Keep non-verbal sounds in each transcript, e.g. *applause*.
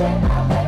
in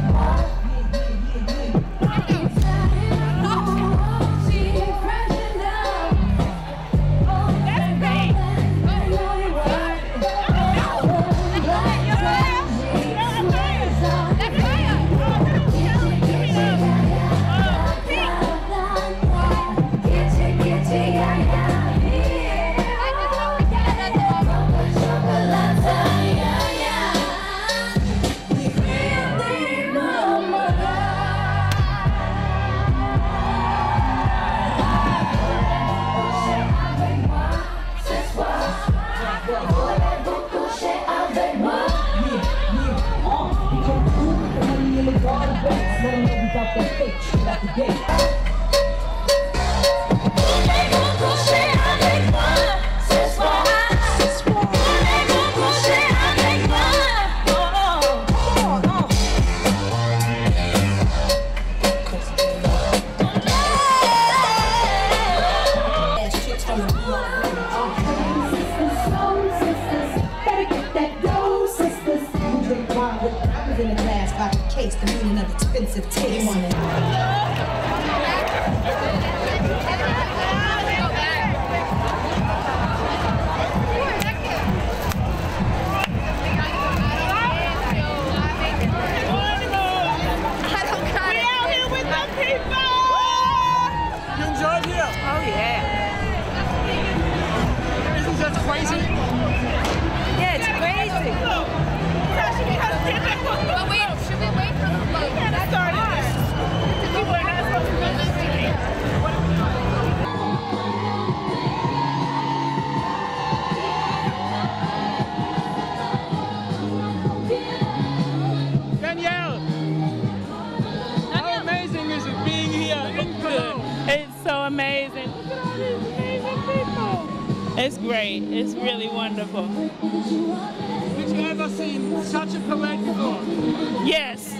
the meaning of expensive taste. It's great. It's really wonderful. Did you ever seen such a parade before? Yes.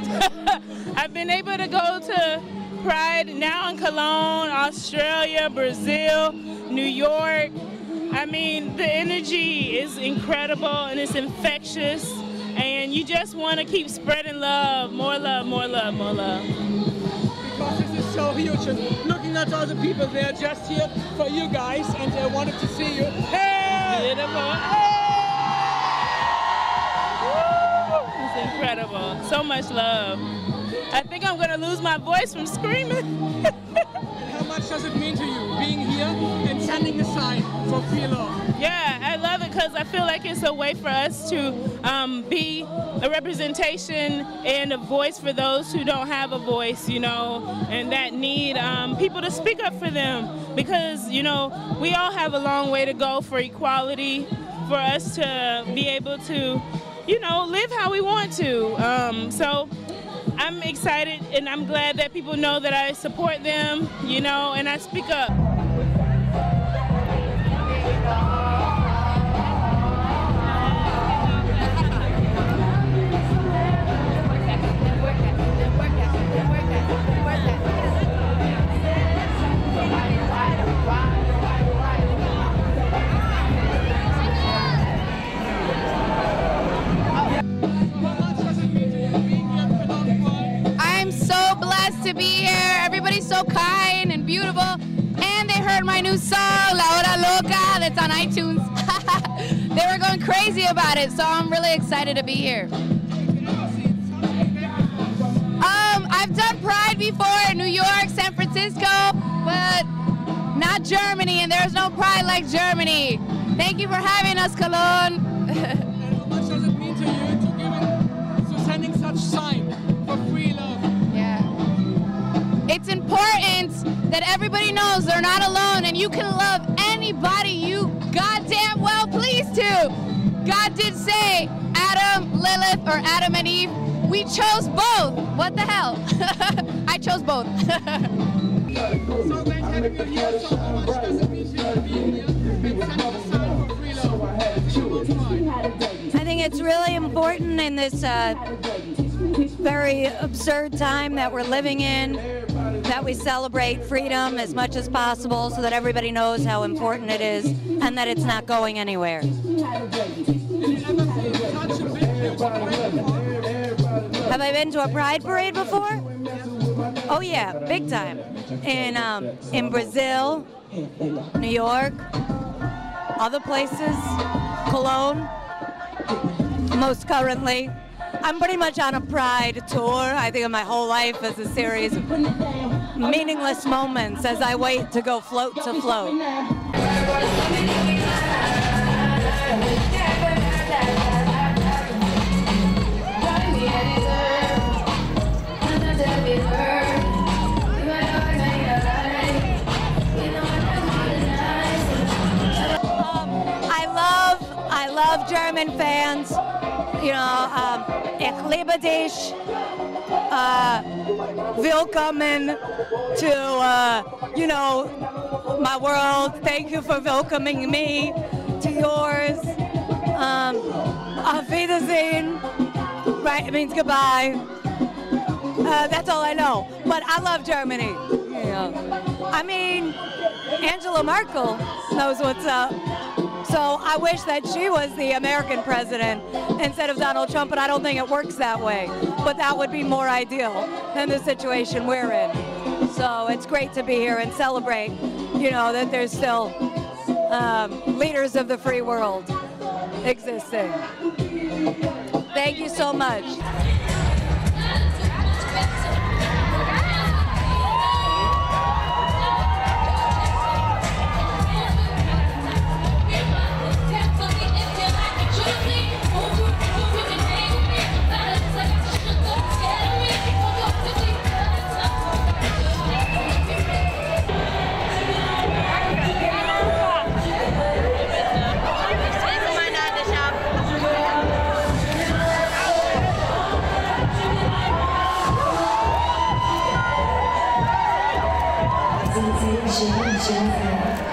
*laughs* I've been able to go to Pride now in Cologne, Australia, Brazil, New York. I mean, the energy is incredible and it's infectious. And you just want to keep spreading love, more love, more love, more love. Because this is so huge and looking at all the people, they are just here for you guys and they wanted to see you. Hey! Beautiful. It's incredible. So much love. I think I'm gonna lose my voice from screaming. How much does it mean to you being here and sending a sign for free love? yeah, I love it because I feel like it's a way for us to um, be a representation and a voice for those who don't have a voice, you know, and that need um, people to speak up for them because, you know, we all have a long way to go for equality, for us to be able to, you know, live how we want to. Um, so I'm excited and I'm glad that people know that I support them, you know, and I speak up. Kind and beautiful. And they heard my new song, La Hora Loca, that's on iTunes. *laughs* they were going crazy about it, so I'm really excited to be here. Um, I've done Pride before in New York, San Francisco, but not Germany, and there's no Pride like Germany. Thank you for having us, Cologne. *laughs* important that everybody knows they're not alone and you can love anybody you goddamn well please to. God did say Adam, Lilith, or Adam and Eve. We chose both. What the hell? *laughs* I chose both. So great having you here. So much does *laughs* it mean being here? I think it's really important in this uh, very absurd time that we're living in that we celebrate freedom as much as possible so that everybody knows how important it is and that it's not going anywhere. Have I been to a pride parade before? Oh yeah, big time. In um, in Brazil, New York, other places, Cologne. Most currently, I'm pretty much on a pride tour. I think of my whole life as a series of meaningless moments as I wait to go float to float. Um, I love, I love German fans. You know, um, ich liebe dich. Uh, willkommen to, uh, you know, my world. Thank you for welcoming me to yours. Um, auf Wiedersehen. Right, it means goodbye. Uh, that's all I know. But I love Germany. Yeah. I mean, Angela Merkel knows what's up. So I wish that she was the American president instead of Donald Trump, but I don't think it works that way. But that would be more ideal than the situation we're in. So it's great to be here and celebrate, you know, that there's still um, leaders of the free world existing. Thank you so much. 自己也是。